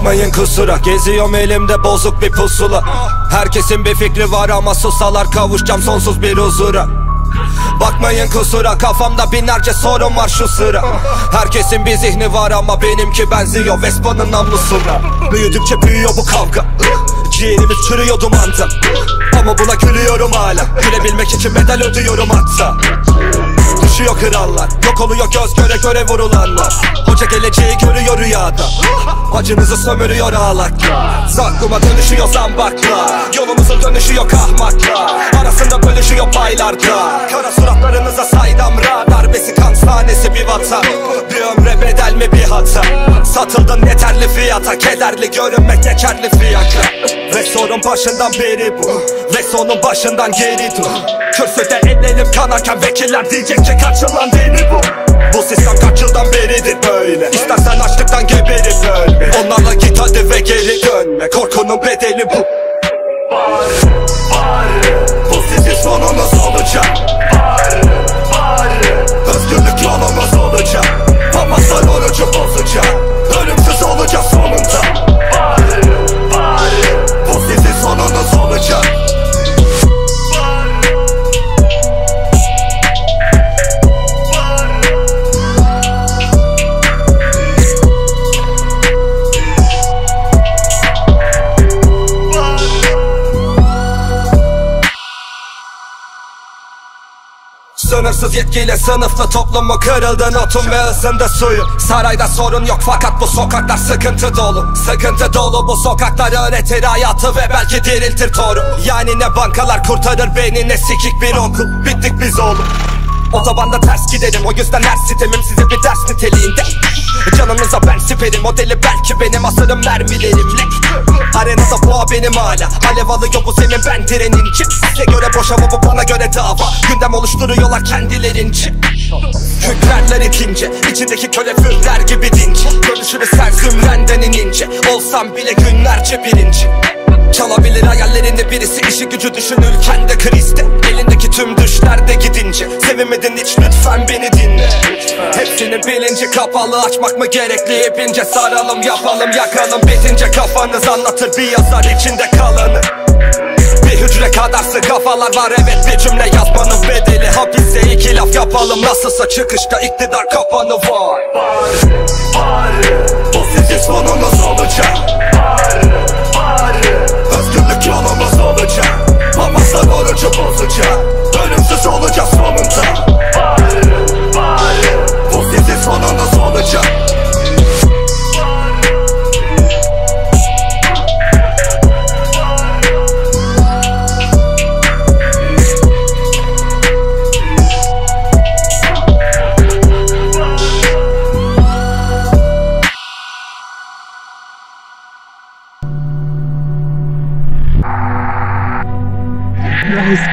Bakmayın kusura. Geziyorum elimde bozuk bir pusula. Herkesin bir fikri var ama susalar Kavuşacağım sonsuz bir huzura. Bakmayın kusura kafamda binlerce sorun var şu sıra. Herkesin bir zihni var ama benimki benziyor Vespa'nın namlusuna. Büyüdükçe büyüyor bu kavga. Ciğerimiz çürüyor dumanda Ama buna gülüyorum hala. Gülebilmek için bedel ödüyorum hatta Düşüyor krallar. Yok oluyor göz göre göre vurulanlar Hoca geleceği görüyor rüyada. Acınızı sömürüyor ağlaklar Zaklıma dönüşüyor zambaklar Yolumuzun dönüşüyor kahmaklar Arasında bölüşüyor paylarda Kara suratlarınıza saydam radar Besi kan sahnesi bir vatan. Bir ömre bedel mi bir hata? Satıldın yeterli fiyata. Kederli görünmek yeterli fiyaka Ve sorun başından beri bu. Ve sonun başından geri dur. Kürsüde ellerim kanarken vekiller diyecek ki kaç yıldan deli bu Bağır, bağır Bu sizin sonunuz olacak Sınırsız yetkiyle sınıflı toplumu kırıldı notum ve ısındı suyu Sarayda sorun yok fakat bu sokaklar sıkıntı dolu. Sıkıntı dolu bu sokaklar öğretir hayatı ve belki diriltir toru. Yani ne bankalar kurtarır beni ne sikik bir okul. Bittik biz oğlum Otobanda ters giderim. O yüzden her sitemim size bir ders niteliğinde. Canınıza ben siperim o deli belki benim asırım mermilerimle. Arenada boğa benim hala. Alev alıyor bu zemin ben direnince Size göre boş ama bu bana göre dava. Gündem oluşturuyorlar kendilerince. Hükmerler itince içindeki köle fürler gibi dinç Dönüşürü sen zümrenden inince. Olsam bile günlerce birinci. Çalabilir hayallerinde birisi işi gücü düşünürken de krizde Elindeki tüm de Sevinmedin hiç lütfen beni dinle. Hepsinin bilinci kapalı açmak mı gerekli? İpince Saralım yapalım yakalım. Bitince kafanız anlatır bir yazar içinde kalanı bir hücre kadarsı kafalar var evet bir cümle yazmanın bedeli. Hapiste iki laf yapalım nasılsa çıkışta iktidar kapanı var. Bağır, Nice.